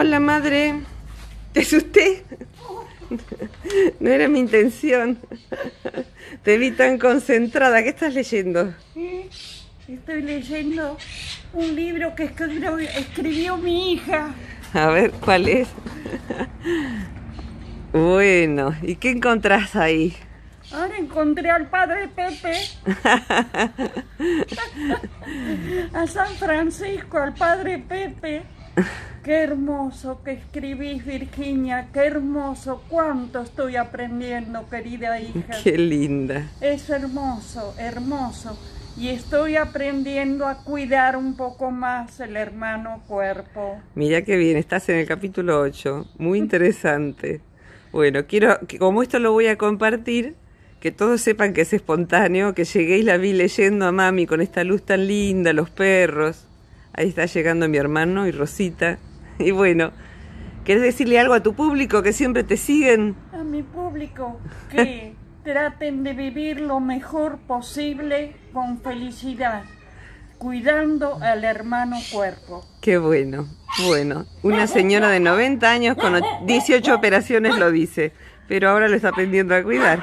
Hola, madre. ¿Te asusté? No era mi intención. Te vi tan concentrada. ¿Qué estás leyendo? Estoy leyendo un libro que escribió, escribió mi hija. A ver, ¿cuál es? Bueno, ¿y qué encontrás ahí? Ahora encontré al padre Pepe. A San Francisco, al padre Pepe. Qué hermoso que escribís, Virginia. Qué hermoso. Cuánto estoy aprendiendo, querida hija. Qué linda. Es hermoso, hermoso. Y estoy aprendiendo a cuidar un poco más el hermano cuerpo. Mira qué bien, estás en el capítulo 8. Muy interesante. Bueno, quiero, como esto lo voy a compartir, que todos sepan que es espontáneo, que llegué y la vi leyendo a mami con esta luz tan linda, los perros. Ahí está llegando mi hermano y Rosita. Y bueno, ¿querés decirle algo a tu público que siempre te siguen? A mi público, que traten de vivir lo mejor posible con felicidad, cuidando al hermano cuerpo. Qué bueno, bueno. Una señora de 90 años con 18 operaciones lo dice, pero ahora lo está aprendiendo a cuidar.